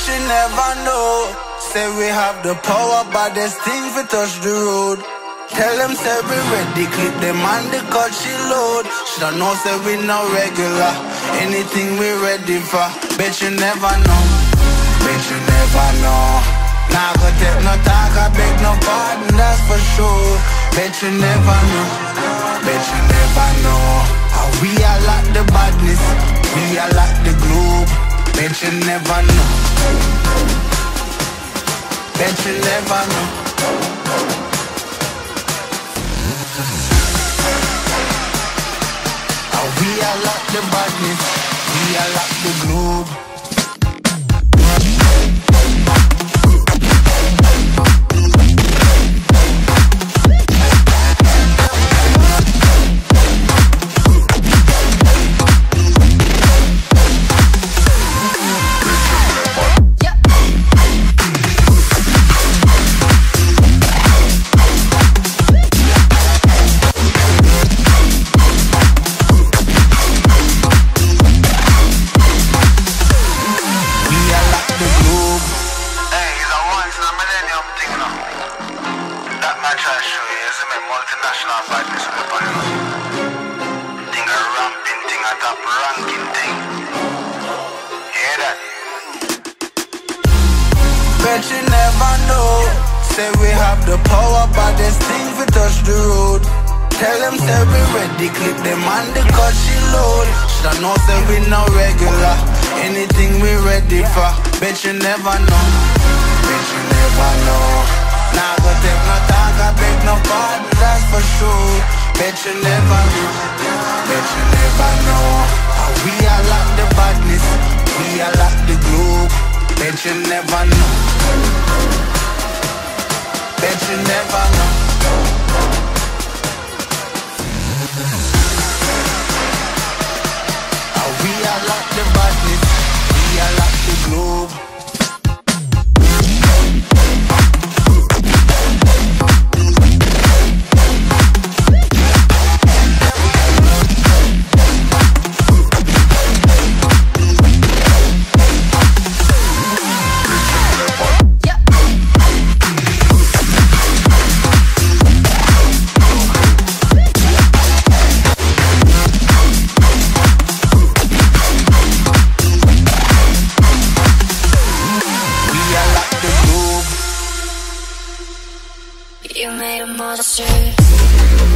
never know. Say we have the power, but there's things we touch the road. Tell them say we ready, clip them on the cut she load. Shoulda know say we no regular. Anything we ready for, bet you never know. Bet you never know. Nah, go take no talk, I beg no pardon, that's for sure. Bet you never know. Bet you never know. How we are like the badness, we are like the globe. Bet you never know. Bet you never know. We are like the badness, we are like the globe. Thing thing, thing. Bet you never know. Say we have the power, but there's things we touch the road. Tell them say we ready, clip them on the cut she load. Shoulda know say we no regular. Anything we ready for, bet you never know. Bet you never know. You never know. Bet you never know. How we are like the badness, we are like the globe. Bet you never know. Bet you never know. Made a monster.